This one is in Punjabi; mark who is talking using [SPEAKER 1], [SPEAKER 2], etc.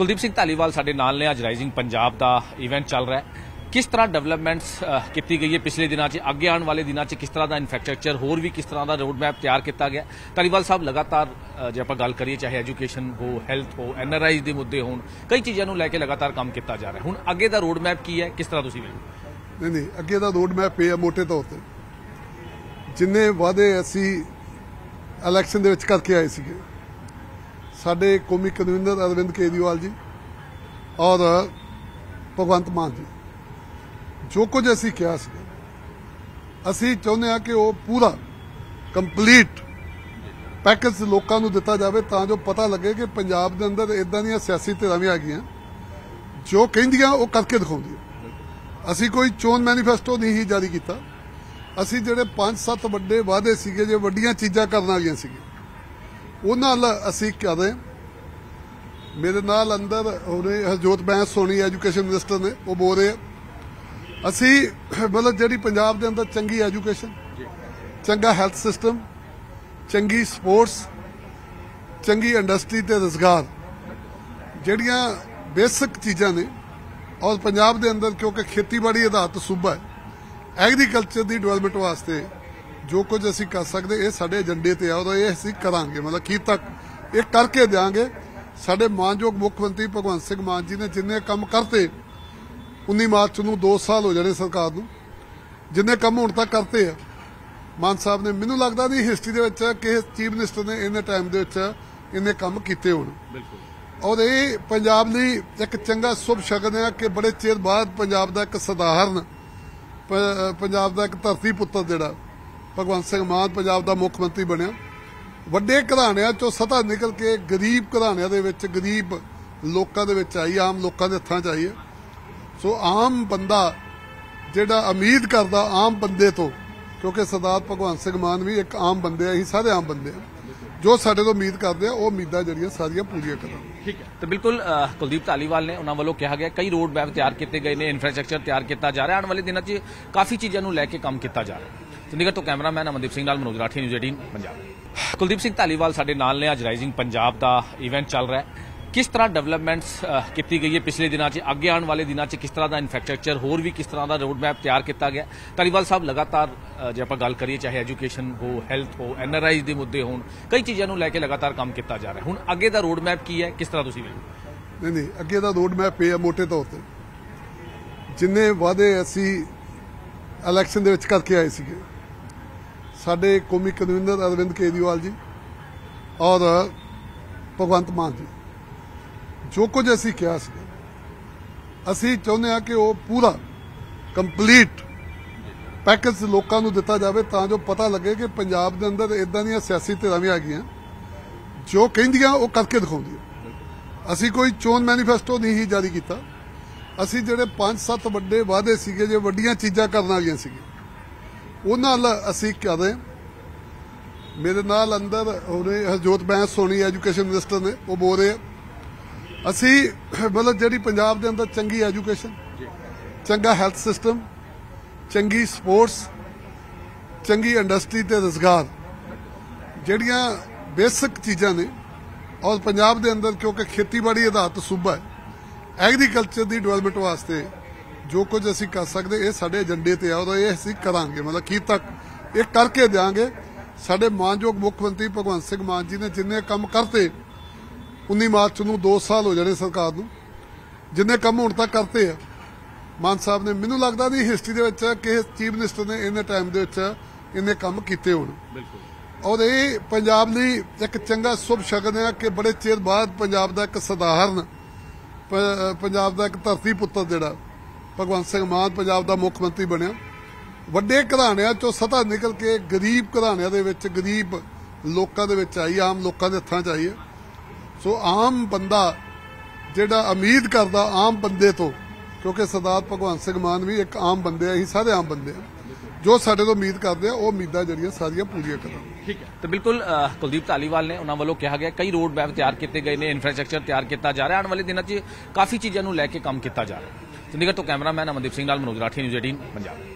[SPEAKER 1] ਕੁਲਦੀਪ ਸਿੰਘ ਧਾਲੀਵਾਲ ਸਾਡੇ ਨਾਲ ਨੇ। ਅੱਜ ਰਾਈਜ਼ਿੰਗ ਪੰਜਾਬ ਦਾ ਇਵੈਂਟ ਚੱਲ ਰਿਹਾ ਹੈ। ਕਿਸ ਤਰ੍ਹਾਂ ਡਿਵੈਲਪਮੈਂਟਸ ਕੀਤੀ ਗਈ ਹੈ ਪਿਛਲੇ ਦਿਨਾਂ 'ਚ? ਅੱਗੇ ਆਉਣ ਵਾਲੇ ਦਿਨਾਂ 'ਚ ਕਿਸ ਤਰ੍ਹਾਂ ਦਾ ਇਨਫਰਾਸਟ੍ਰਕਚਰ ਹੋਰ ਵੀ ਕਿਸ ਤਰ੍ਹਾਂ ਦਾ ਰੋਡ ਮੈਪ ਤਿਆਰ ਕੀਤਾ ਗਿਆ? ਧਾਲੀਵਾਲ ਸਾਹਿਬ, ਲਗਾਤਾਰ ਜੇ ਆਪਾਂ ਗੱਲ ਕਰੀਏ, ਚਾਹੇ ਐਜੂਕੇਸ਼ਨ ਹੋ ਹੈਲਥ ਹੋ ਐਨਆਰਆਈਜ਼ ਦੇ ਮੁੱਦੇ ਹੋਣ, ਕਈ ਚੀਜ਼ਾਂ ਨੂੰ ਲੈ ਕੇ ਲਗਾਤਾਰ ਕੰਮ ਕੀਤਾ ਜਾ ਰਿਹਾ ਹੁਣ ਅੱਗੇ ਦਾ ਰੋਡ ਮੈਪ ਕੀ ਹੈ? ਕਿਸ ਤਰ੍ਹਾਂ ਤੁਸੀਂ ਵੇਖੋ
[SPEAKER 2] ਨਹੀਂ ਨਹੀਂ, ਅੱਗੇ ਦਾ ਰੋਡ ਮੈਪ ਇਹ ਆ ਮੋٹے ਤੌਰ ਤੇ। ਜਿੰਨੇ ਵਾਅਦੇ ਅਸੀਂ ਇਲੈਕਸ਼ਨ ਦੇ ਵਿੱਚ ਕਰਕੇ ਆਏ ਸੀਗੇ ਸਾਡੇ ਕੌਮੀ ਕਨਵੀਨਰ ਅਰਵਿੰਦ ਕੇਜਰੀਵਾਲ ਜੀ ਔਰ ਭਗਵੰਤ ਮਾਨ ਜੀ। ਜੋ ਕੁਝ ਅਸੀਂ ਕਿਹਾ ਸੀ, ਅਸੀਂ ਚਾਹੁੰਦੇ ਆ ਕਿ ਉਹ ਪੂਰਾ ਕੰਪਲੀਟ ਪੈਕੇਜ ਲੋਕਾਂ ਨੂੰ ਦਿੱਤਾ ਜਾਵੇ ਤਾਂ ਜੋ ਪਤਾ ਲੱਗੇ ਕਿ ਪੰਜਾਬ ਦੇ ਅੰਦਰ ਇਦਾਂ ਦੀਆਂ ਸਿਆਸੀ ਧਿਰਾਂ ਵੀ ਆ ਗਈਆਂ ਜੋ ਕਹਿੰਦੀਆਂ ਉਹ ਕਰਕੇ ਦਿਖਾਉਂਦੀਆਂ। ਅਸੀਂ ਕੋਈ ਚੋਣ ਮੈਨੀਫੈਸਟੋ ਨਹੀਂ ਜਾਰੀ ਕੀਤਾ। ਅਸੀਂ ਜਿਹੜੇ 5-7 ਵੱਡੇ ਵਾਅਦੇ ਸੀਗੇ, ਜੇ ਵੱਡੀਆਂ ਚੀਜ਼ਾਂ ਕਰਨ ਵਾਲੀਆਂ ਸੀਗੇ ਉਹਨਾਂ ਨਾਲ ਅਸੀਂ ਹਾਂ। ਮੇਰੇ ਨਾਲ ਅੰਦਰ ਉਹਨੇ ਹਰਜੋਤ ਬੈਂਸ ਸੋਣੀ ਐਜੂਕੇਸ਼ਨ ਮਿਨਿਸਟਰ ਨੇ ਉਹ ਬੋਲ ਰਹੇ। ਅਸੀਂ ਮਤਲਬ ਜਿਹੜੀ ਪੰਜਾਬ ਦੇ ਅੰਦਰ ਚੰਗੀ ਐਜੂਕੇਸ਼ਨ ਚੰਗਾ ਹੈਲਥ ਸਿਸਟਮ ਚੰਗੀ ਸਪੋਰਟਸ ਚੰਗੀ ਇੰਡਸਟਰੀ ਤੇ ਰੋਜ਼ਗਾਰ ਜਿਹੜੀਆਂ ਬੇਸਿਕ ਚੀਜ਼ਾਂ ਨੇ ਔਰ ਪੰਜਾਬ ਦੇ ਅੰਦਰ ਕਿਉਂਕਿ ਖੇਤੀਬਾੜੀ ਆਧਾਰਿਤ ਸੂਬਾ ਹੈ ਐਗਰੀਕਲਚਰ ਦੀ ਡਿਵੈਲਪਮੈਂਟ ਵਾਸਤੇ ਜੋ ਕੁਝ ਅਸੀਂ ਕਰ ਸਕਦੇ ਇਹ ਸਾਡੇ ਏਜੰਡੇ ਤੇ ਆ ਔਰ ਇਹ ਅਸੀਂ ਕਰਾਂਗੇ। ਮਤਲਬ ਕੀ ਤੱਕ ਇਹ ਕਰਕੇ ਦਿਆਂਗੇ। ਸਾਡੇ ਮਾਨਯੋਗ ਮੁੱਖ ਮੰਤਰੀ ਭਗਵੰਤ ਸਿੰਘ ਮਾਨ ਜੀ ਨੇ ਜਿੰਨੇ ਕੰਮ ਕਰਤੇ 19 ਮਾਰਚ ਨੂੰ 2 ਸਾਲ ਹੋ ਜਾਣੇ ਸਰਕਾਰ ਨੂੰ ਜਿੰਨੇ ਕੰਮ ਹੁਣ ਤੱਕ ਕਰਤੇ ਆ। ਮਾਨ ਸਾਹਿਬ ਨੇ ਮੈਨੂੰ ਲੱਗਦਾ ਨਹੀਂ ਹਿਸਟਰੀ ਦੇ ਵਿੱਚ ਕਿ ਚੀਫ ਮਿਨਿਸਟਰ ਨੇ ਇਹਨੇ ਟਾਈਮ ਦੇ ਵਿੱਚ ਇਹਨੇ ਕੰਮ ਕੀਤੇ ਹੋਣ।
[SPEAKER 1] ਬਿਲਕੁਲ।
[SPEAKER 2] ਔਰ ਇਹ ਪੰਜਾਬ ਲਈ ਇੱਕ ਚੰਗਾ ਸ਼ੁਭ ਸ਼ਗਨ ਹੈ ਕਿ ਬੜੇ ਚਿਰ ਬਾਅਦ ਪੰਜਾਬ ਦਾ ਇੱਕ ਸਧਾਰਨ ਪੰਜਾਬ ਦਾ ਇੱਕ ਧਰਤੀ ਪੁੱਤਰ ਜਿਹੜਾ ਭਗਵੰਤ ਸਿੰਘ ਮਾਨ ਪੰਜਾਬ ਦਾ ਮੁੱਖ ਮੰਤਰੀ ਬਣਿਆ। ਵੱਡੇ ਘਰਾਣਿਆਂ ਚੋਂ ਸਤਾ ਨਿਕਲ ਕੇ ਗਰੀਬ ਘਰਾਣਿਆਂ ਦੇ ਵਿੱਚ, ਗਰੀਬ ਲੋਕਾਂ ਦੇ ਵਿੱਚ ਆਈ, ਆਮ ਲੋਕਾਂ ਦੇ ਹੱਥਾਂ 'ਚ ਆਈ ਹੈ। ਸੋ ਆਮ ਬੰਦਾ ਜਿਹੜਾ ਉਮੀਦ ਕਰਦਾ ਆਮ ਬੰਦੇ ਤੋਂ, ਕਿਉਂਕਿ ਸਰਦਾਰ ਭਗਵੰਤ ਸਿੰਘ ਮਾਨ ਵੀ ਇੱਕ ਆਮ ਬੰਦੇ ਆ, ਅਸੀਂ ਸਾਰੇ ਆਮ ਬੰਦੇ ਆ। ਜੋ ਸਾਡੇ ਤੋਂ ਉਮੀਦ ਕਰਦੇ ਆ, ਉਹ ਉਮੀਦਾਂ ਜਿਹੜੀਆਂ ਸਾਰੀਆਂ ਪੂਰੀਆਂ ਕਰਾਂਗੇ
[SPEAKER 1] ਠੀਕ ਹੈ। ਤੇ ਬਿਲਕੁਲ ਕੁਲਦੀਪ ਧਾਲੀਵਾਲ ਨੇ ਉਹਨਾਂ ਵੱਲੋਂ ਕਿਹਾ ਗਿਆ ਕਈ ਰੋਡ ਮੈਪ ਤਿਆਰ ਕੀਤੇ ਗਏ ਨੇ ਇਨਫਰਾਸਟ੍ਰਕਚਰ ਤਿਆਰ ਕੀਤਾ ਜਾ ਰਿਹਾ। ਆਉਣ ਵਾਲੇ ਦਿਨਾਂ 'ਚ ਕਾਫੀ ਚੀਜ਼ਾਂ ਨੂੰ ਲੈ ਕੇ ਕੰਮ ਕੀਤਾ ਜਾ ਰਿਹਾ। ਚੰਡੀਗੜ੍ਹ ਤੋਂ ਕੈਮਰਾਮੈਨ ਅਮਨਦੀਪ ਸਿੰਘ ਨਾਲ ਮਨੋਜ ਰਾਠੀ ਨਿਊਜ਼ 18 ਪੰਜਾਬ। ਕੁਲਦੀਪ ਸਿੰਘ ਧਾਲੀਵਾਲ ਸਾਡੇ ਨਾਲ ਨੇ, ਅੱਜ ਰਾਈਜ਼ਿੰਗ ਪੰਜਾਬ ਦਾ ਇਵੈਂਟ ਚੱਲ ਰਿਹਾ ਹੈ। ਕਿਸ ਤਰ੍ਹਾਂ ਡਿਵੈਲਪਮੈਂਟਸ ਕੀਤੀ ਗਈ ਹੈ ਪਿਛਲੇ ਦਿਨਾਂ 'ਚ, ਅੱਗੇ ਆਉਣ ਵਾਲੇ ਦਿਨਾਂ 'ਚ ਕਿਸ ਤਰ੍ਹਾਂ ਦਾ ਇਨਫਰਾਸਟ੍ਰਕਚਰ ਹੋਰ ਵੀ ਕਿਸ ਤਰ੍ਹਾਂ ਦਾ ਰੋਡ ਮੈਪ ਤਿਆਰ ਕੀਤਾ ਗਿਆ? ਧਾਲੀਵਾਲ ਸਾਹਿਬ, ਲਗਾਤਾਰ ਜੇ ਆਪਾਂ ਗੱਲ ਕਰੀਏ, ਚਾਹੇ ਐਜੂਕੇਸ਼ਨ ਹੋ ਹੈਲਥ ਹੋ ਐਨਆਰਆਈਜ਼ ਦੇ ਮੁੱਦੇ ਹੋਣ, ਕਈ ਚੀਜ਼ਾਂ ਨੂੰ ਲੈ ਕੇ ਲਗਾਤਾਰ ਕੰਮ ਕੀਤਾ ਜਾ ਰਿਹਾ ਹੁਣ ਅੱਗੇ ਦਾ ਰੋਡ ਮੈਪ ਕੀ ਹੈ? ਕਿਸ ਤਰ੍ਹਾਂ ਤੁਸੀਂ ਵੇਖੋ
[SPEAKER 2] ਨਹੀਂ ਨਹੀਂ, ਅੱਗੇ ਦਾ ਰੋਡ ਮੈਪ ਇਹ ਆ ਮੋٹے ਤੌਰ ਤੇ। ਜਿੰਨੇ ਵਾਅਦੇ ਅਸੀਂ ਇਲੈਕਸ਼ਨ ਦੇ ਵਿੱਚ ਕਰਕੇ ਆਏ ਸੀਗੇ ਸਾਡੇ ਕੌਮੀ ਕਨਵੀਨਰ ਅਰਵਿੰਦ ਕੇਜਰੀਵਾਲ ਜੀ ਔਰ ਭਗਵੰਤ ਮਾਨ ਜੀ। ਜੋ ਕੁਝ ਅਸੀਂ ਕਿਹਾ ਸੀ, ਅਸੀਂ ਚਾਹੁੰਦੇ ਆ ਕਿ ਉਹ ਪੂਰਾ ਕੰਪਲੀਟ ਪੈਕੇਜ ਲੋਕਾਂ ਨੂੰ ਦਿੱਤਾ ਜਾਵੇ ਤਾਂ ਜੋ ਪਤਾ ਲੱਗੇ ਕਿ ਪੰਜਾਬ ਦੇ ਅੰਦਰ ਇਦਾਂ ਦੀਆਂ ਸਿਆਸੀ ਧਿਰਾਂ ਵੀ ਆ ਗਈਆਂ ਜੋ ਕਹਿੰਦੀਆਂ ਉਹ ਕਰਕੇ ਦਿਖਾਉਂਦੀਆਂ। ਅਸੀਂ ਕੋਈ ਚੋਣ ਮੈਨੀਫੈਸਟੋ ਨਹੀਂ ਜਾਰੀ ਕੀਤਾ। ਅਸੀਂ ਜਿਹੜੇ 5-7 ਵੱਡੇ ਵਾਅਦੇ ਸੀਗੇ, ਜੇ ਵੱਡੀਆਂ ਚੀਜ਼ਾਂ ਕਰਨ ਵਾਲੀਆਂ ਸੀਗੇ ਉਹਨਾਂ ਨਾਲ ਅਸੀਂ ਕਰ ਰਹੇ ਮੇਰੇ ਨਾਲ ਅੰਦਰ ਉਹਨੇ ਹਰਜੋਤ ਬੈਂਸ ਸੋਨੀ ਐਜੂਕੇਸ਼ਨ ਮਿਨਿਸਟਰ ਨੇ, ਉਹ ਬੋਲ ਰਹੇ ਅਸੀਂ, ਮਤਲਬ ਜਿਹੜੀ ਪੰਜਾਬ ਦੇ ਅੰਦਰ ਚੰਗੀ ਐਜੂਕੇਸ਼ਨ, ਚੰਗਾ ਹੈਲਥ ਸਿਸਟਮ, ਚੰਗੀ ਸਪੋਰਟਸ, ਚੰਗੀ ਇੰਡਸਟਰੀ ਤੇ ਰੋਜ਼ਗਾਰ, ਜਿਹੜੀਆਂ ਬੇਸਿਕ ਚੀਜ਼ਾਂ ਨੇ, ਔਰ ਪੰਜਾਬ ਦੇ ਅੰਦਰ ਕਿਉਂਕਿ ਖੇਤੀਬਾੜੀ ਆਧਾਰਿਤ ਸੂਬਾ ਹੈ, ਐਗਰੀਕਲਚਰ ਦੀ ਡਿਵੈਲਪਮੈਂਟ ਵਾਸਤੇ ਜੋ ਕੁਝ ਅਸੀਂ ਕਰ ਸਕਦੇ ਇਹ ਸਾਡੇ ਏਜੰਡੇ ਤੇ ਆ ਔਰ ਇਹ ਅਸੀਂ ਕਰਾਂਗੇ। ਮਤਲਬ ਕੀ ਤੱਕ ਇਹ ਕਰਕੇ ਦਿਆਂਗੇ। ਸਾਡੇ ਮਾਨਯੋਗ ਮੁੱਖ ਮੰਤਰੀ ਭਗਵੰਤ ਸਿੰਘ ਮਾਨ ਜੀ ਨੇ ਜਿੰਨੇ ਕੰਮ ਕਰਤੇ 19 ਮਾਰਚ ਨੂੰ 2 ਸਾਲ ਹੋ ਜਾਣੇ ਸਰਕਾਰ ਨੂੰ ਜਿੰਨੇ ਕੰਮ ਹੁਣ ਤੱਕ ਕਰਤੇ ਆ ਮਾਨ ਸਾਹਿਬ ਨੇ ਮੈਨੂੰ ਲੱਗਦਾ ਨਹੀਂ ਹਿਸਟਰੀ ਦੇ ਵਿੱਚ ਕਿ ਚੀਫ ਮਿਨਿਸਟਰ ਨੇ ਇਹਨੇ ਟਾਈਮ ਦੇ ਵਿੱਚ ਇਹਨੇ ਕੰਮ ਕੀਤੇ ਹੋਣ।
[SPEAKER 1] ਬਿਲਕੁਲ।
[SPEAKER 2] ਔਰ ਇਹ ਪੰਜਾਬ ਲਈ ਇੱਕ ਚੰਗਾ ਸ਼ੁਭ ਸ਼ਗਨ ਹੈ ਕਿ ਬੜੇ ਚਿਰ ਬਾਅਦ ਪੰਜਾਬ ਦਾ ਇੱਕ ਸਧਾਰਨ ਪੰਜਾਬ ਦਾ ਇੱਕ ਧਰਤੀ ਪੁੱਤਰ ਜਿਹੜਾ ਭਗਵੰਤ ਸਿੰਘ ਮਾਨ ਪੰਜਾਬ ਦਾ ਮੁੱਖ ਮੰਤਰੀ ਬਣਿਆ। ਵੱਡੇ ਘਰਾਣਿਆਂ ਚੋਂ ਸਤਾ ਨਿਕਲ ਕੇ ਗਰੀਬ ਘਰਾਣਿਆਂ ਦੇ ਵਿੱਚ, ਗਰੀਬ ਲੋਕਾਂ ਦੇ ਵਿੱਚ ਆਈ, ਆਮ ਲੋਕਾਂ ਦੇ ਹੱਥਾਂ 'ਚ ਆਈ ਹੈ। ਸੋ ਆਮ ਬੰਦਾ ਜਿਹੜਾ ਉਮੀਦ ਕਰਦਾ ਆਮ ਬੰਦੇ ਤੋਂ, ਕਿਉਂਕਿ ਸਰਦਾਰ ਭਗਵੰਤ ਸਿੰਘ ਮਾਨ ਵੀ ਇੱਕ ਆਮ ਬੰਦੇ ਆ, ਅਸੀਂ ਸਾਰੇ ਆਮ ਬੰਦੇ ਆ। ਜੋ ਸਾਡੇ ਤੋਂ ਉਮੀਦ ਕਰਦੇ ਆ, ਉਹ ਉਮੀਦਾਂ ਜਿਹੜੀਆਂ ਸਾਰੀਆਂ ਪੂਰੀਆਂ ਕਰਾਂਗੇ।
[SPEAKER 1] ਠੀਕ ਹੈ। ਤੇ ਬਿਲਕੁਲ ਕੁਲਦੀਪ ਧਾਲੀਵਾਲ ਨੇ ਉਹਨਾਂ ਵੱਲੋਂ ਕਿਹਾ ਗਿਆ, ਕਈ ਰੋਡ ਮੈਪ ਤਿਆਰ ਕੀਤੇ ਗਏ ਨੇ ਇਨਫਰਾਸਟ੍ਰਕਚਰ ਤਿਆਰ ਕੀਤਾ ਜਾ ਰਿਹਾ, ਆਉਣ ਵਾਲੇ ਦਿਨਾਂ 'ਚ ਕਾਫੀ ਚੀਜ਼ਾਂ ਨੂੰ ਲੈ ਕੇ ਕੰਮ ਕੀਤਾ ਜਾ ਰਿਹਾ। ਚੰਡੀਗੜ੍ਹ ਤੋਂ ਕੈਮਰਾਮੈਨ ਅਮਨਦੀਪ ਸਿੰਘ ਨਾਲ ਮਨੋਜ ਰਾਠੀ ਨਿਊਜ਼ 18 ਪੰਜਾਬ।